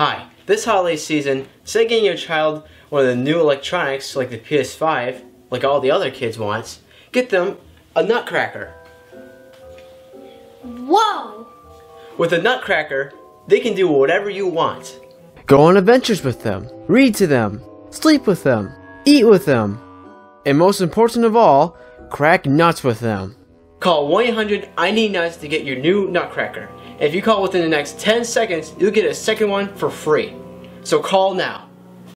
Hi, this holiday season, instead of getting your child one of the new electronics like the PS5, like all the other kids wants, get them a nutcracker. Whoa! With a nutcracker, they can do whatever you want. Go on adventures with them, read to them, sleep with them, eat with them, and most important of all, crack nuts with them. Call 1-800-I-NEED-NUTS to get your new nutcracker. If you call within the next 10 seconds, you'll get a second one for free. So call now.